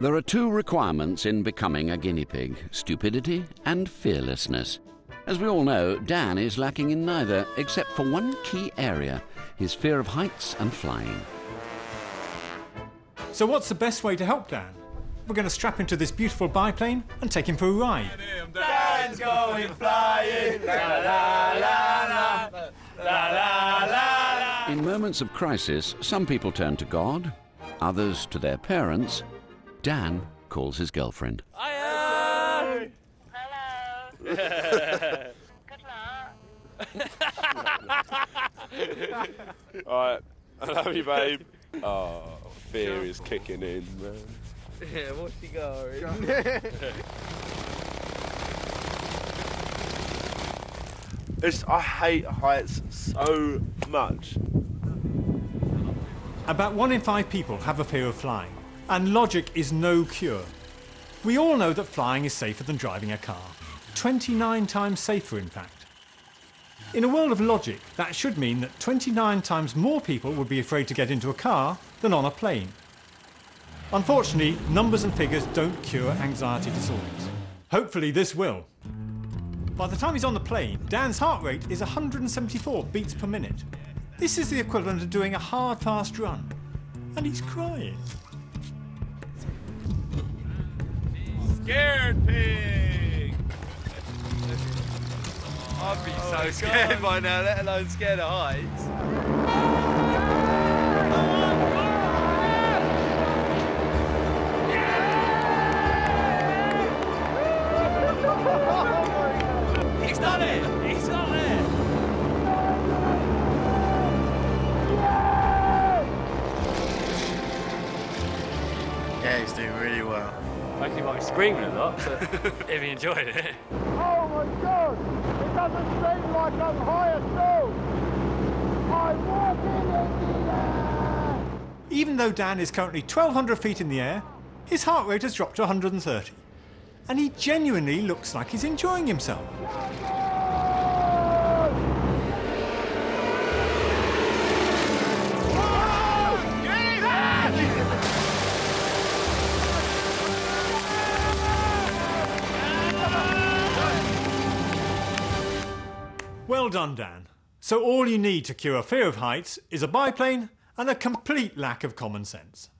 There are two requirements in becoming a guinea pig stupidity and fearlessness. As we all know, Dan is lacking in neither, except for one key area his fear of heights and flying. So, what's the best way to help Dan? We're going to strap him to this beautiful biplane and take him for a ride. Dan's going flying. La, la, la, la, la, la, la. In moments of crisis, some people turn to God, others to their parents. Dan calls his girlfriend. Hiya! Hello. Good luck. Alright, I love you, babe. Oh, fear is kicking in, man. Yeah, what's he going? It's, I hate heights so much. About one in five people have a fear of flying, and logic is no cure. We all know that flying is safer than driving a car. 29 times safer, in fact. In a world of logic, that should mean that 29 times more people would be afraid to get into a car than on a plane. Unfortunately, numbers and figures don't cure anxiety disorders. Hopefully, this will. By the time he's on the plane, Dan's heart rate is 174 beats per minute. This is the equivalent of doing a hard, fast run. And he's crying. Scared pig! I'd be so scared by now, let alone scared of heights. He's done it! He's done it! Yeah, he's doing really well. Actually, might be screaming a lot, but if he enjoyed it. Oh my god! It doesn't seem like I'm high at all! I'm walking in the air! Even though Dan is currently 1,200 feet in the air, his heart rate has dropped to 130. And he genuinely looks like he's enjoying himself. Oh Well done, Dan. So all you need to cure a fear of heights is a biplane and a complete lack of common sense.